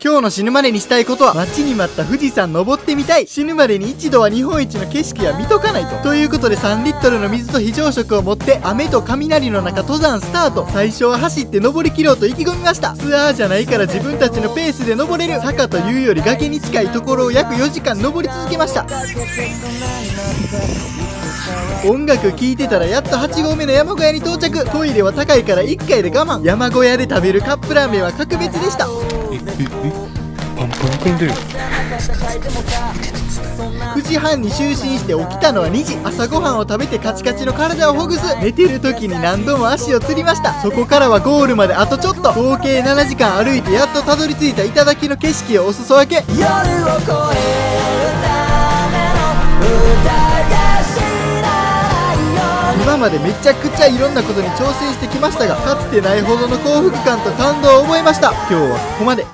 今日の死ぬまでにしたいことは待ちに待った富士山登ってみたい。死ぬまでに一度は日本一の景色は見とかないと。ということで3リットルの水と非常食を持って雨と雷の中登山スタート。最初は走って登り切ろうと意気込みました。ツアーじゃないから自分たちのペースで登れる。坂というより崖に近いところを約4時間登り続けました。音楽聴いてたらやっと8合目の山小屋に到着。トイレは高いから1階で我慢。山小屋で食べるカップラーメンは格別でした。パンパン組んでる9時半に就寝して起きたのは2時。朝ごはんを食べてカチカチの体をほぐす。寝てる時に何度も足をつりました。そこからはゴールまであとちょっと。合計7時間歩いてやっとたどり着いた頂の景色をお裾分け今までめちゃくちゃいろんなことに挑戦してきましたがかつてないほどの幸福感と感動を覚えました。今日はここまで。